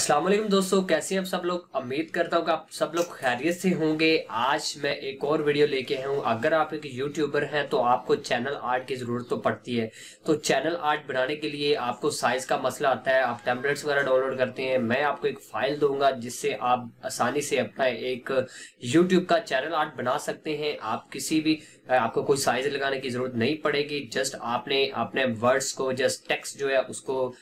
السلام علیکم دوستو، کیسے ہیں سب لوگ؟ امید کرتا ہوں کہ آپ سب لوگ خیریت سے ہوں گے۔ آج میں ایک اور ویڈیو لے کے ہوں۔ اگر آپ ایک یوٹیوبر ہیں تو آپ کو چینل آرٹ کی ضرورت تو پڑتی ہے۔ تو چینل آرٹ بنانے کے لیے آپ کو سائز کا مسئلہ آتا ہے۔ آپ ٹیمپلیٹس وغیرہ ڈاؤن لوڈ کرتے ہیں۔ میں آپ کو ایک فائل دوں گا جس سے آپ آسانی سے اپنا ایک یوٹیوب کا چینل آرٹ بنا سکتے ہیں۔ آپ کسی بھی، آپ کو کوئی سائز لگانے کی ضرورت نہیں پڑے گی۔ جسٹ آپ نے اپنے ورڈز کو، جسٹ ٹیکسٹ جو ہے اس کو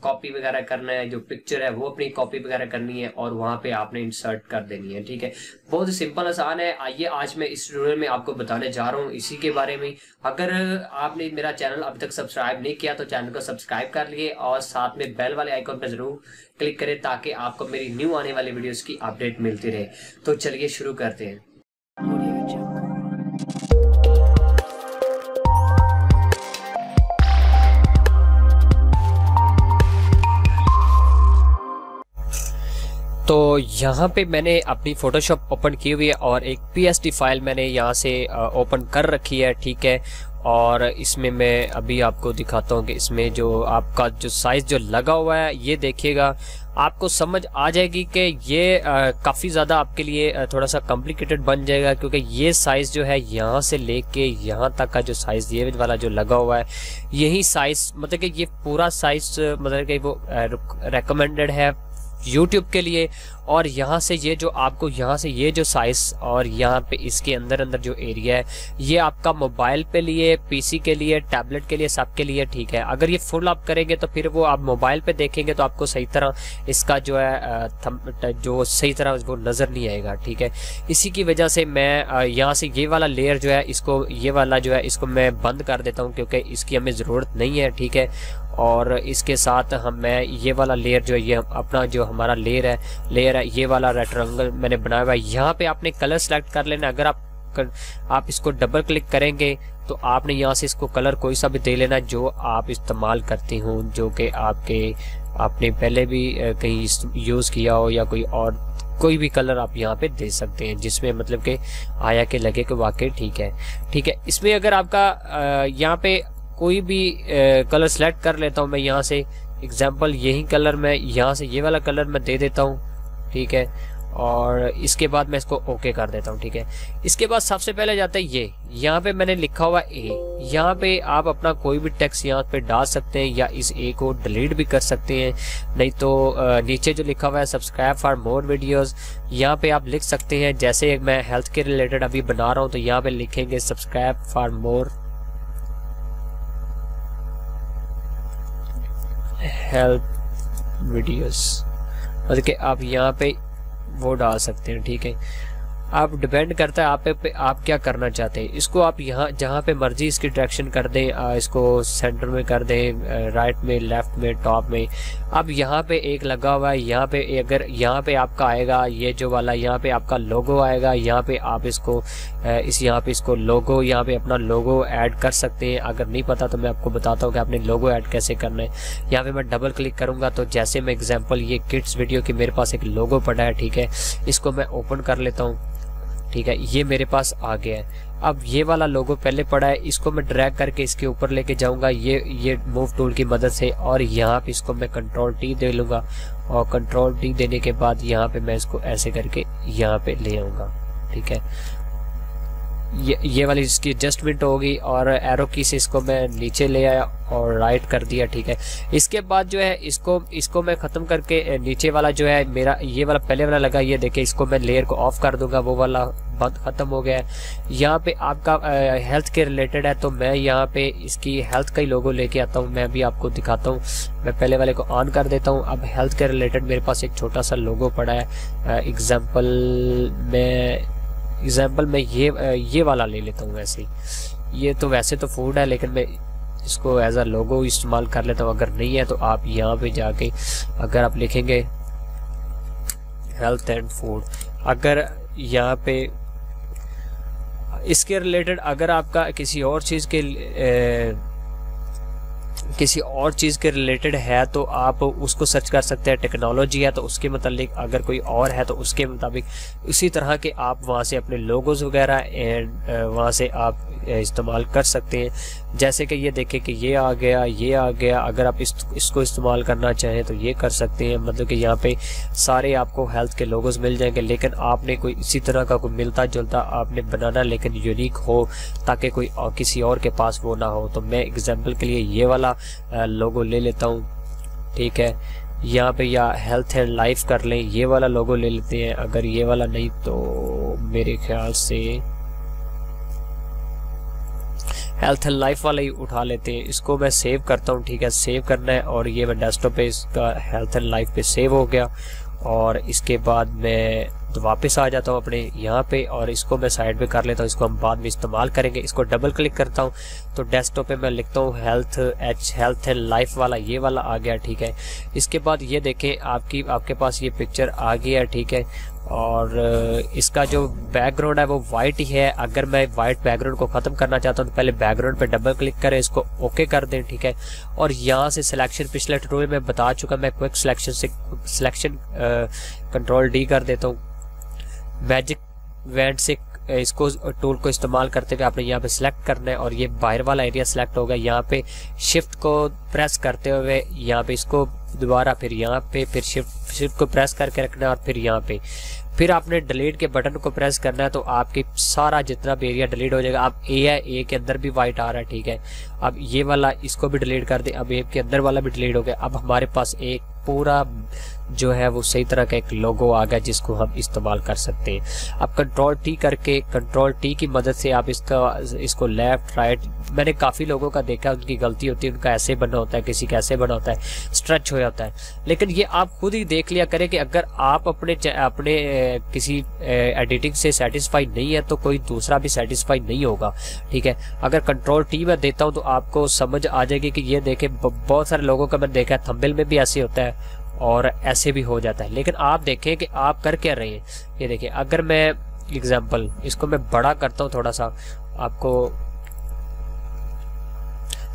کاپی وغیرہ کرنا ہے، جو پکچر ہے، وہ اپنی کاپی وغیرہ کرنی ہے اور وہاں پہ آپ نے انسرٹ کر دینی ہے، ٹھیک ہے؟ بہت سمپل آسان ہے۔ آئیے آج میں اس ٹیوٹوریل میں آپ کو بتانے جا رہا ہوں اسی کے بارے میں۔ اگر آپ نے میرا چینل ابھی تک سبسکرائب نہیں کیا تو چینل کو سبسکرائب کر لیے اور ساتھ میں بیل والے آئیکن پہ ضرور کلک کریں تاکہ آپ کو میری نیو آنے والی ویڈیوز کی اپڈیٹ ملتی رہے۔ تو چلیے شروع کرتے ہیں۔ تو یہاں پہ میں نے اپنی فوٹو شاپ اوپن کی ہوئی ہے اور ایک پی ایس ڈی فائل میں نے یہاں سے اوپن کر رکھی ہے، ٹھیک ہے۔ اور اس میں میں ابھی آپ کو دکھاتا ہوں کہ اس میں جو آپ کا جو سائز جو لگا ہوا ہے، یہ دیکھیے گا۔ آپ کو سمجھ آ جائے گی کہ یہ کافی زیادہ آپ کے لیے تھوڑا سا کمپلیکیٹڈ بن جائے گا، کیونکہ یہ سائز جو ہے یہاں سے لے کے یہاں تک کا جو سائز یہ والا جو لگا ہوا ہے، یہی سائز مطلب کہ یہ پورا سائز مطلب کہ وہ ریکمینڈڈ ہے۔ یوٹیوب کے لیے اور یہاں سے یہ جو آپ کو یہاں سے یہ جو سائز اور یہاں پہ اس کے اندر اندر جو ایریا ہے، یہ آپ کا موبائل پہ لیے پی سی کے لیے ٹیبلٹ کے لیے، سب کے لیے ٹھیک ہے۔ اگر یہ فل آپ کریں گے تو پھر وہ آپ موبائل پہ دیکھیں گے تو آپ کو صحیح طرح اس کا جو ہے جو صحیح طرح وہ نظر نہیں آئے گا، ٹھیک ہے۔ اسی کی وجہ سے میں یہاں سے یہ والا لیئر جو ہے، اس کو، یہ والا جو ہے، اس کو میں بند کر دیتا ہوں کیونکہ اس کی ہمیں ضرورت نہیں ہے، ٹھیک ہے۔ اور اس کے ساتھ ہم میں یہ والا لیئر جو یہ اپنا جو ہمارا لیئر ہے لیئر ہے، یہ والا ریٹرنگل میں نے بنایا ہوا ہے۔ یہاں پہ آپ نے کلر سلیکٹ کر لینا۔ اگر آپ آپ اس کو ڈبل کلک کریں گے تو آپ نے یہاں سے اس کو کلر کوئی سا بھی دے لینا جو آپ استعمال کرتے ہوں، جو کہ آپ کے آپ نے پہلے بھی کہیں یوز کیا ہو یا کوئی اور کوئی بھی کلر آپ یہاں پہ دے سکتے ہیں، جس میں مطلب کہ آیا کہ لگے کہ واقعی ٹھیک ہے۔ ٹھیک ہے، اس میں اگر آپ کا یہاں پہ کوئی بھی کلر سلیکٹ کر لیتا ہوں میں یہاں سے. اگزامپل یہی کلر میں، یہاں سے یہ والا کلر میں دے دیتا ہوں. ٹھیک ہے؟ اور اس کے بعد میں اس کو اوکے کر دیتا ہوں، ٹھیک ہے؟ اس کے بعد سب سے پہلے جاتا ہے یہ. یہاں پہ میں نے لکھا ہوا اے یہاں پہ آپ اپنا کوئی بھی ٹیکس یہاں پہ ڈال سکتے ہیں یا اس اے کو ڈیلیٹ بھی کر سکتے ہیں. نہیں تو نیچے جو لکھا ہوا ہے سبسکرائب فار مور ویڈیوز یہاں پہ آپ لکھ سکتے ہیں، جیسے میں ہیلتھ کے ریلیٹڈ ابھی بنا رہا ہوں تو یہاں پہ لکھیں گے subscribe for more help videos مطلب کہ آپ یہاں پہ وہ ڈال سکتے ہیں ٹھیک ہے؟ آپ ڈیپینڈ کرتا ہے آپ پہ آپ کیا کرنا چاہتے ہیں۔ اس کو آپ یہاں جہاں پہ مرضی اس کی ڈائریکشن کر دیں اس کو سینٹر میں کر دیں رائٹ میں لیفٹ میں ٹاپ میں۔ اب یہاں پہ ایک لگا ہوا ہے، یہاں پہ اگر یہاں پہ آپ کا آئے گا، یہ جو والا، یہاں پہ آپ کا لوگو آئے گا، یہاں پہ آپ اس کو اس یہاں پہ اس کو لوگو یہاں پہ اپنا لوگو ایڈ کر سکتے ہیں۔ اگر نہیں پتا تو میں آپ کو بتاتا ہوں کہ آپ نے لوگو ایڈ کیسے کرنا ہے۔ یہاں پہ میں ڈبل کلک کروں گا تو جیسے میں اگزامپل یہ کٹس ویڈیو کی میرے پاس ایک لوگو پڑا ہے، ٹھیک ہے۔ اس کو میں اوپن کر لیتا ہوں۔ ٹھیک ہے، یہ میرے پاس آ گیا ہے اب یہ والا لوگو پہلے پڑا ہے، اس کو میں ڈریگ کر کے اس کے اوپر لے کے جاؤں گا۔ یہ یہ موو ٹول کی مدد سے اور یہاں پہ اس کو میں کنٹرول ٹی دے لوں گا۔ اور کنٹرول ٹی دینے کے بعد یہاں پہ میں اس کو ایسے کر کے یہاں پہ لے آؤں گا۔ ٹھیک ہے۔ یہ والی اس کی ایڈجسٹمنٹ ہوگی اور ایرو کی سے اس کو میں نیچے لے آیا اور رائٹ کر دیا، ٹھیک ہے۔ اس کے بعد جو ہے، اس کو اس کو میں ختم کر کے نیچے والا جو ہے، میرا، یہ والا پہلے والا لگا، یہ دیکھیں، اس کو میں لیئر کو آف کر دوں گا، وہ والا بند ختم ہو گیا ہے۔ یہاں پہ آپ کا ہیلتھ کے ریلیٹڈ ہے، تو میں یہاں پہ اس کی ہیلتھ کا ہی لوگو لے کے آتا ہوں۔ میں بھی آپ کو دکھاتا ہوں۔ میں پہلے والے کو آن کر دیتا ہوں۔ اب ہیلتھ کے ریلیٹڈ میرے پاس ایک چھوٹا سا لوگو پڑا ہے۔ اگزامپل میں اگزامپل میں یہ یہ والا لے لیتا ہوں ویسے یہ تو ویسے تو فوڈ ہے لیکن میں اس کو ایز اے لوگو استعمال کر لیتا ہوں۔ اگر نہیں ہے تو آپ یہاں پہ جا کے اگر آپ لکھیں گے ہیلتھ اینڈ فوڈ اگر یہاں پہ اس کے ریلیٹڈ اگر آپ کا کسی اور چیز کے کسی اور چیز کے ریلیٹڈ ہے تو آپ اس کو سرچ کر سکتے ہیں ٹیکنالوجی ہے تو اس کے متعلق اگر کوئی اور ہے تو اس کے مطابق۔ اسی طرح کے آپ وہاں سے اپنے لوگوز وغیرہ اینڈ وہاں سے آپ استعمال کر سکتے ہیں۔ جیسے کہ یہ دیکھیں کہ یہ آ گیا، یہ آ گیا۔ اگر آپ اس اس کو استعمال کرنا چاہیں تو یہ کر سکتے ہیں۔ مطلب کہ یہاں پہ سارے آپ کو ہیلتھ کے لوگوز مل جائیں گے، لیکن آپ نے کوئی اسی طرح کا کوئی ملتا جلتا آپ نے بنانا لیکن یونیک ہو تاکہ کوئی کسی اور کے پاس وہ نہ ہو۔ تو میں اگزامپل کے لیے یہ والا لوگو لے لیتا ہوں۔ ٹھیک ہے۔ یہاں پہ یا ہیلتھ اینڈ لائف کر لیں۔ یہ والا لوگو لے لیتے ہیں۔ اگر یہ والا نہیں تو میرے خیال سے ہیلتھ اینڈ لائف والا ہی اٹھا لیتے ہیں۔ اس کو میں سیو کرتا ہوں۔ ٹھیک ہے۔ سیو کرنا ہے اور یہ میں ڈیسک ٹاپ پہ اس کا ہیلتھ اینڈ لائف پہ سیو ہو گیا۔ اور اس کے بعد میں تو واپس آ جاتا ہوں اپنے یہاں پہ اور اس کو میں سائڈ پہ کر لیتا ہوں، اس کو ہم بعد میں استعمال کریں گے۔ اس کو ڈبل کلک کرتا ہوں تو ڈیسک ٹاپ پہ میں لکھتا ہوں health H health and life والا، یہ والا آ گیا، ٹھیک ہے۔ اس کے بعد یہ دیکھیں، آپ کی، آپ کے پاس یہ پکچر آ گیا، ٹھیک ہے۔ اور اس کا جو بیک گراؤنڈ ہے وہ وائٹ ہی ہے۔ اگر میں وائٹ بیک گراؤنڈ کو ختم کرنا چاہتا ہوں تو پہلے بیک گراؤنڈ پہ ڈبل کلک کریں، اس کو اوکے کر دیں، ٹھیک ہے۔ اور یہاں سے سلیکشن پچھلے ٹوٹوریل میں بتا چکا میں کوئک سلیکشن سے سلیکشن کنٹرول ڈی کر دیتا ہوں۔ میجک وینڈ سے اس کو ٹول کو استعمال کرتے ہوئے آپ نے یہاں پہ سلیکٹ کرنا ہے اور یہ باہر والا ایریا سلیکٹ ہوگا۔ یہاں پہ شفٹ کو پریس کرتے ہوئے یہاں پہ اس کو دوبارہ پھر یہاں پہ پھر شفٹ شفٹ کو پریس کر کے رکھنا ہے اور پھر یہاں پہ۔ پھر آپ نے ڈیلیٹ کے بٹن کو پریس کرنا ہے تو آپ کی سارا جتنا بھی ایریا ڈیلیٹ ہو جائے گا۔ اب اے ہے اے کے اندر بھی وائٹ آ رہا ہے، ٹھیک ہے۔ اب یہ والا اس کو بھی ڈیلیٹ کر دیں۔ اب اے کے اندر والا بھی ڈیلیٹ ہو گیا۔ اب ہمارے پاس ایک پورا جو ہے وہ صحیح طرح کا ایک لوگو آ گیا جس کو ہم استعمال کر سکتے ہیں۔ اب کنٹرول ٹی کر کے کنٹرول ٹی کی مدد سے آپ اس کا اس کو لیفٹ رائٹ میں نے کافی لوگوں کا دیکھا ان کی غلطی ہوتی ہے، ان کا ایسے بنا ہوتا ہے، کسی کا ایسے بنا ہوتا ہے اسٹریچ ہو جاتا ہے۔ لیکن یہ آپ خود ہی دیکھ لیا کریں کہ اگر آپ اپنے اپنے کسی ایڈیٹنگ سے سیٹسفائی نہیں ہے تو کوئی دوسرا بھی سیٹسفائی نہیں ہوگا۔ ٹھیک ہے؟ اگر کنٹرول ٹی میں دیتا ہوں تو آپ کو سمجھ آ جائے گی کہ یہ دیکھیں بہت سارے لوگوں کا میں دیکھا ہے، تھمبل میں بھی ایسے ہوتا ہے۔ اور ایسے بھی ہو جاتا ہے۔ لیکن آپ دیکھیں کہ آپ کر کیا رہے ہیں۔ یہ دیکھیں، اگر میں اگزامپل اس کو میں بڑا کرتا ہوں تھوڑا سا، آپ کو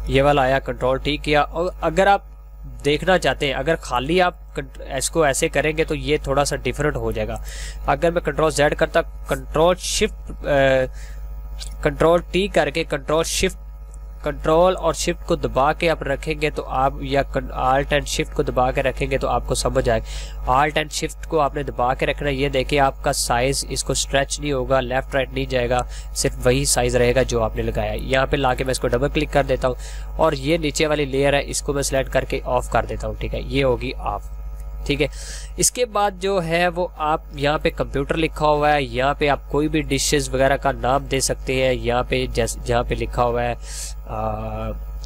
یہ والا آیا کنٹرول ٹھیک کیا۔ اور اگر آپ دیکھنا چاہتے ہیں، اگر خالی آپ اس کو ایسے کریں گے تو یہ تھوڑا سا ڈیفرنٹ ہو جائے گا۔ اگر میں کنٹرول زیڈ کرتا کنٹرول شفٹ کنٹرول ٹی کر کے کنٹرول شفٹ کنٹرول اور شفٹ کو دبا کے آپ رکھیں گے تو آپ یا آلٹ اینڈ شفٹ کو دبا کے رکھیں گے تو آپ کو سمجھ آئے آلٹ اینڈ شفٹ کو آپ نے دبا کے رکھنا یہ دیکھیں آپ کا سائز اس کو سٹریچ نہیں ہوگا لیفٹ رائٹ نہیں جائے گا، صرف وہی سائز رہے گا جو آپ نے لگایا یہاں پہ لا کے میں اس کو ڈبل کلک کر دیتا ہوں اور یہ نیچے والی لیئر ہے، اس کو میں سلیکٹ کر کے آف کر دیتا ہوں، ٹھیک ہے؟ یہ ہوگی آف ٹھیک ہے۔ اس کے بعد جو ہے وہ آپ یہاں پہ کمپیوٹر لکھا ہوا ہے، یہاں پہ آپ کوئی بھی ڈشز وغیرہ کا نام دے سکتے ہیں، یہاں پہ جہاں پہ لکھا ہوا ہے۔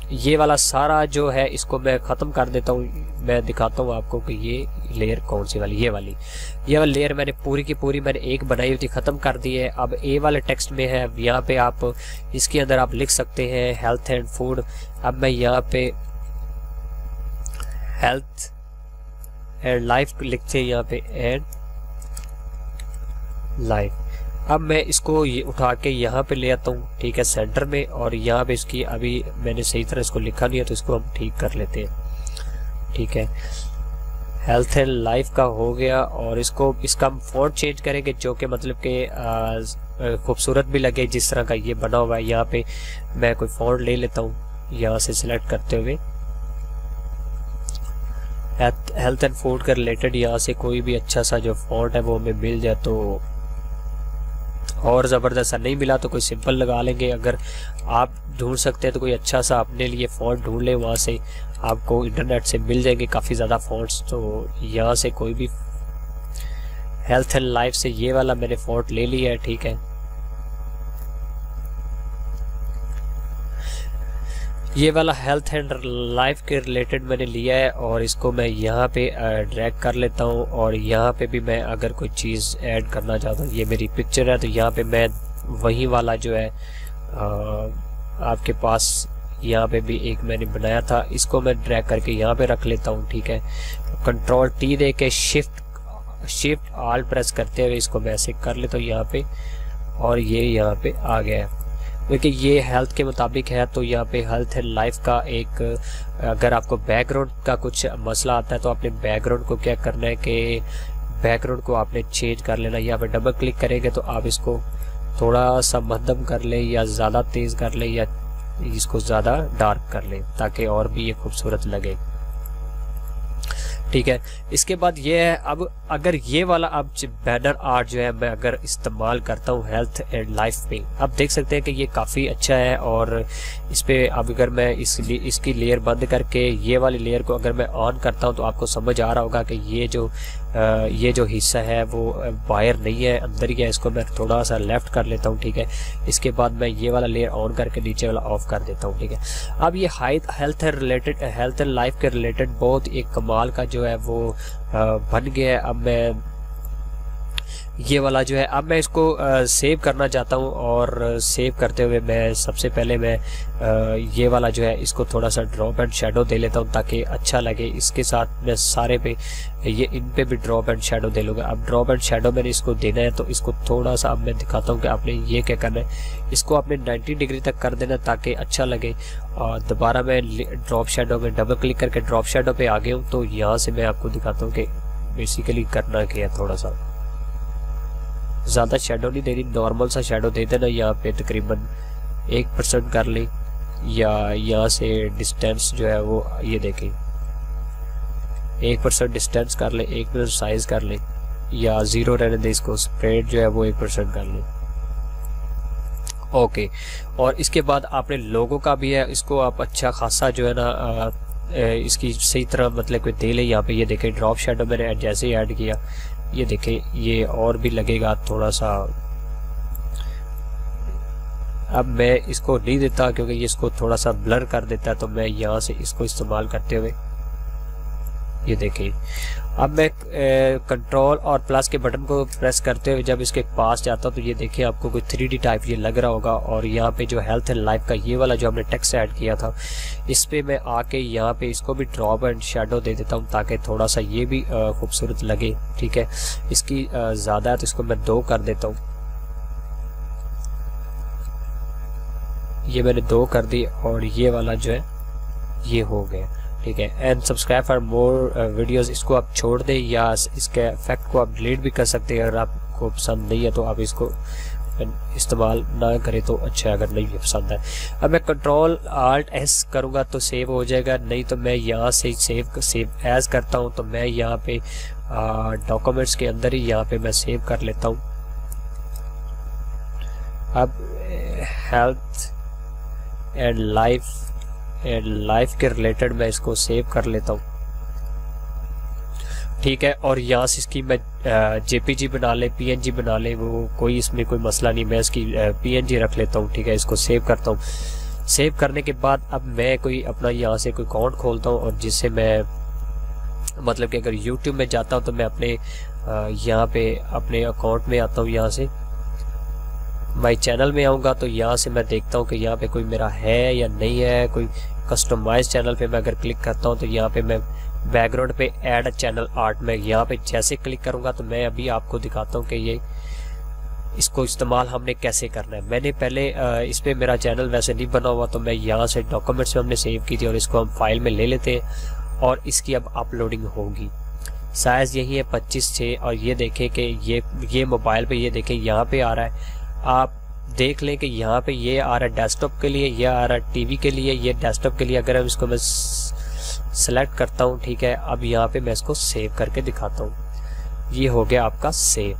یہ والا سارا جو ہے اس کو میں ختم کر دیتا ہوں۔ میں دکھاتا ہوں آپ کو کہ یہ لیئر کون سی والی، یہ والی۔ یہ والی لیئر میں نے پوری کی پوری میں نے ایک بنائی ہوئی تھی، ختم کر دی ہے۔ اب اے والے ٹیکسٹ میں ہے، یہاں پہ آپ اس کے اندر آپ لکھ سکتے ہیں ہیلتھ اینڈ فوڈ اب میں یہاں پہ ہیلتھ اینڈ لائف لکھتے ہیں یہاں پہ اینڈ لائف اب میں اس کو اٹھا کے یہاں پہ لے آتا ہوں، ٹھیک ہے، سینٹر میں۔ اور یہاں پہ اس کی ابھی میں نے صحیح طرح اس کو لکھا نہیں ہے، تو اس کو ہم ٹھیک کر لیتے ہیں۔ ٹھیک ہے۔ ہیلتھ اینڈ لائف کا ہو گیا، اور اس کو، اس کا ہم فونٹ چینج کریں گے، جو کہ مطلب کہ خوبصورت بھی لگے، جس طرح کا یہ بنا ہوا ہے۔ یہاں پہ میں کوئی فونٹ لے لیتا ہوں، یہاں سے سلیکٹ کرتے ہوئے۔ ہیلتھ اینڈ فوڈ کا ریلیٹڈ یہاں سے کوئی بھی اچھا سا جو فونٹ ہے وہ ہمیں مل جائے تو اور زبردست نہیں ملا تو کوئی سمپل لگا لیں گے۔ اگر آپ ڈھونڈ سکتے ہیں تو کوئی اچھا سا اپنے لیے فونٹ ڈھونڈ لیں، وہاں سے آپ کو انٹرنیٹ سے مل جائیں گے کافی زیادہ فونٹس تو یہاں سے کوئی بھی ہیلتھ اینڈ لائف سے یہ والا میں نے فونٹ لے لیا ہے، ٹھیک ہے۔ یہ والا ہیلتھ اینڈ لائف کے ریلیٹڈ میں نے لیا ہے اور اس کو میں یہاں پہ ڈریک کر لیتا ہوں اور یہاں پہ بھی میں اگر کوئی چیز ایڈ کرنا چاہتا ہوں، یہ میری پکچر ہے تو یہاں پہ میں وہی والا جو ہے آپ کے پاس یہاں پہ بھی ایک میں نے بنایا تھا، اس کو میں ڈریک کر کے یہاں پہ رکھ لیتا ہوں، ٹھیک ہے؟ کنٹرول ٹی دے کے شفٹ شفٹ آل پریس کرتے ہوئے اس کو میں ایسے کر لیتا ہوں یہاں پہ اور یہ یہاں پہ آ گیا ہے۔ کیونکہ یہ ہیلتھ کے مطابق ہے، تو یہاں پہ ہیلتھ اینڈ لائف کا ایک، اگر آپ کو بیک گراؤنڈ کا کچھ مسئلہ آتا ہے تو اپنے بیک گراؤنڈ کو کیا کرنا ہے کہ بیک گراؤنڈ کو آپ نے چینج کر لینا یہاں پہ ڈبل کلک کریں گے تو آپ اس کو تھوڑا سا مدم کر لیں یا زیادہ تیز کر لیں یا اس کو زیادہ ڈارک کر لیں تاکہ اور بھی یہ خوبصورت لگے۔ ٹھیک ہے۔ اس کے بعد یہ ہے، اب اگر یہ والا اب بینر آرٹ جو ہے، میں اگر استعمال کرتا ہوں ہیلتھ اینڈ لائف پہ، اب دیکھ سکتے ہیں کہ یہ کافی اچھا ہے اور اس پہ اب اگر میں اس اس کی لیئر بند کر کے یہ والی لیئر کو اگر میں آن کرتا ہوں تو آپ کو سمجھ آ رہا ہوگا کہ یہ جو یہ جو حصہ ہے، وہ وائر نہیں ہے، اندر ہی ہے۔ اس کو میں تھوڑا سا لیفٹ کر لیتا ہوں، ٹھیک ہے؟ اس کے بعد میں یہ والا لیئر آن کر کے نیچے والا آف کر دیتا ہوں، ٹھیک ہے؟ اب یہ health related health and life کے ریلیٹڈ بہت ایک کمال کا جو ہے، وہ بن گیا ہے۔ اب میں یہ والا جو ہے، اب میں اس کو سیو کرنا چاہتا ہوں اور سیو کرتے ہوئے میں سب سے پہلے میں یہ والا جو ہے، اس کو تھوڑا سا ڈراپ اینڈ شیڈو دے لیتا ہوں تاکہ اچھا لگے۔ اس کے ساتھ میں سارے پہ، یہ ان پہ بھی ڈراپ اینڈ شیڈو دے لوں گا۔ اب ڈراپ اینڈ شیڈو میں نے اس کو دینا ہے تو اس کو تھوڑا سا اب میں دکھاتا ہوں کہ آپ نے یہ کیا کرنا ہے۔ اس کو آپ نے نائنٹی ڈگری تک کر دینا تاکہ اچھا لگے۔ اور دوبارہ میں ڈراپ شیڈو میں ڈبل کلک کر کے ڈراپ شیڈو پہ آگے ہوں تو یہاں سے میں آپ کو دکھاتا ہوں کہ بیسیکلی کرنا کیا تھوڑا سا۔ زیادہ شیڈو نہیں دینی نارمل سا شیڈو دے دینا یہاں پہ تقریباً ایک پرسنٹ کر لیں، یا یہاں سے ڈسٹینس جو ہے وہ یہ دیکھیں۔ ایک پرسنٹ ڈسٹینس کر لیں، ایک پرسنٹ سائز کر لیں، یا زیرو رہنے دیں، اس کو اسپریڈ جو ہے وہ ایک پرسنٹ کر لیں۔ اوکے اور اس کے بعد آپ نے لوگوں کا بھی ہے، اس کو آپ اچھا خاصا جو ہے نا اس کی صحیح طرح مطلب کوئی دے لیں۔ یہاں پہ یہ دیکھیں ڈراپ شیڈو میں نے جیسے ہی ایڈ کیا یہ دیکھیں، یہ اور بھی لگے گا تھوڑا سا۔ اب میں اس کو نہیں دیتا کیونکہ یہ اس کو تھوڑا سا بلر کر دیتا ہے، تو میں یہاں سے اس کو استعمال کرتے ہوئے یہ دیکھیں۔ اب میں کنٹرول اور پلس کے بٹن کو پریس کرتے ہوئے جب اس کے پاس جاتا ہوں تو یہ دیکھیں آپ کو کوئی تھری ڈی ٹائپ یہ لگ رہا ہوگا اور یہاں پہ جو ہیلتھ اینڈ لائف کا یہ والا جو ہم نے ٹیکس ایڈ کیا تھا، اس پہ میں آ کے یہاں پہ اس کو بھی ڈراپ اینڈ شیڈو دے دیتا ہوں تاکہ تھوڑا سا یہ بھی خوبصورت لگے، ٹھیک ہے؟ اس کی زیادہ ہے تو اس کو میں دو کر دیتا ہوں۔ یہ میں نے دو کر دی اور یہ والا جو ہے، یہ ہو گیا۔ ٹھیک ہے. And subscribe for more videos اس کو آپ چھوڑ دیں یا اس کے افیکٹ کو آپ ڈیلیٹ بھی کر سکتے ہیں. اگر آپ کو پسند نہیں ہے تو آپ اس کو استعمال نہ کریں تو اچھا اگر نہیں پسند ہے. اب میں کنٹرول آلٹ ایس کروں گا تو سیو ہو جائے گا. نہیں تو میں یہاں سے سیو سیو ایز کرتا ہوں تو میں یہاں پہ ڈاکومنٹس کے اندر ہی یہاں پہ میں سیو کر لیتا ہوں. اب ہیلتھ اینڈ لائف لائف کے ریلیٹڈ میں اس کو سیو کر لیتا ہوں ٹھیک ہے اور یہاں سے اس کی میں جے پی جی بنا لے پی این جی بنا لے وہ کوئی اس میں کوئی مسئلہ نہیں میں اس کی پی این جی رکھ لیتا ہوں ٹھیک ہے اس کو سیو کرتا ہوں سیو کرنے کے بعد اب میں کوئی اپنا یہاں سے کوئی اکاؤنٹ کھولتا ہوں اور جس سے میں مطلب کہ اگر یوٹیوب میں جاتا ہوں تو میں اپنے یہاں پہ اپنے اکاؤنٹ میں آتا ہوں یہاں سے مائی چینل میں آؤں گا تو یہاں سے میں دیکھتا ہوں کہ یہاں پہ کوئی میرا ہے یا نہیں ہے کوئی کسٹمائز چینل پہ میں اگر کلک کرتا ہوں تو یہاں پہ میں بیک گراؤنڈ پہ ایڈ چینل آرٹ میں یہاں پہ جیسے کلک کروں گا تو میں ابھی آپ کو دکھاتا ہوں کہ یہ اس کو استعمال ہم نے کیسے کرنا ہے میں نے پہلے اس پہ میرا چینل ویسے نہیں بنا ہوا تو میں یہاں سے ڈاکومنٹس میں ہم نے سیو کی تھی اور اس کو ہم فائل میں لے لیتے ہیں اور اس کی اب اپلوڈنگ ہوگی سائز یہی ہے پچیس چھ اور یہ دیکھیں کہ یہ یہ موبائل پہ یہ دیکھیں یہاں پہ آ رہا ہے آپ دیکھ لیں کہ یہاں پہ یہ آ رہا ہے ڈیسک ٹاپ کے لیے، یہ آ رہا ہے ٹی وی کے لیے، یہ ڈیسک ٹاپ کے لیے۔ اگر اس کو میں سلیکٹ کرتا ہوں، ٹھیک ہے، اب یہاں پہ میں اس کو سیو کر کے دکھاتا ہوں۔ یہ ہو گیا آپ کا سیو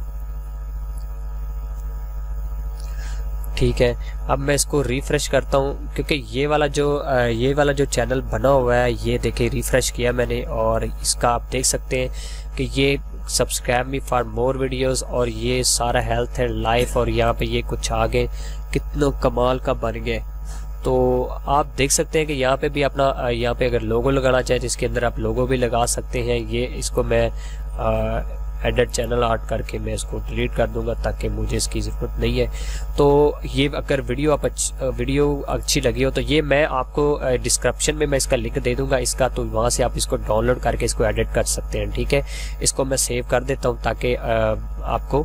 ٹھیک ہے۔ اب میں اس کو ریفریش کرتا ہوں کیونکہ یہ والا جو یہ والا جو چینل بنا ہوا ہے، یہ دیکھیں ریفریش کیا میں نے اور اس کا آپ دیکھ سکتے ہیں کہ یہ subscribe me for more videos اور یہ سارا ہیلتھ اینڈ لائف اور یہاں پہ یہ کچھ آگے کتنا کمال کا بن گئے تو آپ دیکھ سکتے ہیں کہ یہاں پہ بھی اپنا یہاں پہ اگر لوگو لگانا چاہے جس کے اندر آپ لوگو بھی لگا سکتے ہیں۔ یہ اس کو میں ایڈٹ چینل آرٹ کر کے میں اس کو ڈیلیٹ کر دوں گا تاکہ مجھے اس کی ضرورت نہیں ہے تو یہ اگر ویڈیو آپ ویڈیو اچھی لگی ہو تو یہ میں آپ کو ڈسکرپشن میں میں اس کا لنک دے دوں گا اس کا تو وہاں سے آپ اس کو ڈاؤن لوڈ کر کے اس کو ایڈٹ کر سکتے ہیں ٹھیک ہے اس کو میں سیو کر دیتا ہوں تاکہ آپ کو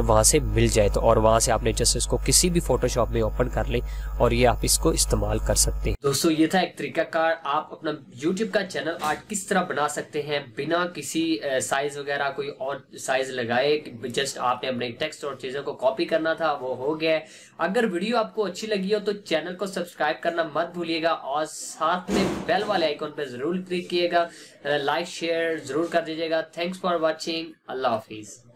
وہاں سے مل جائے تو اور وہاں سے آپ نے جس اس کو کسی بھی فوٹو شاپ میں اوپن کر لیں اور یہ آپ اس کو استعمال کر سکتے ہیں۔ دوستو، یہ تھا ایک طریقہ کار۔ آپ اپنا یوٹیوب کا چینل آرٹ کس طرح بنا سکتے ہیں؟ بنا کسی سائز وغیرہ کوئی اور سائز لگائے، جسٹ آپ نے اپنے ٹیکسٹ اور چیزوں کو کاپی کرنا تھا، وہ ہو گیا۔ ہے اگر ویڈیو آپ کو اچھی لگی ہو تو چینل کو سبسکرائب کرنا مت بھولیے گا اور ساتھ میں بیل والے آئیکن پہ ضرور کلک کیے گا۔ لائک شیئر ضرور کر دیجیے گا۔ تھینکس فار واچنگ اللہ حافظ۔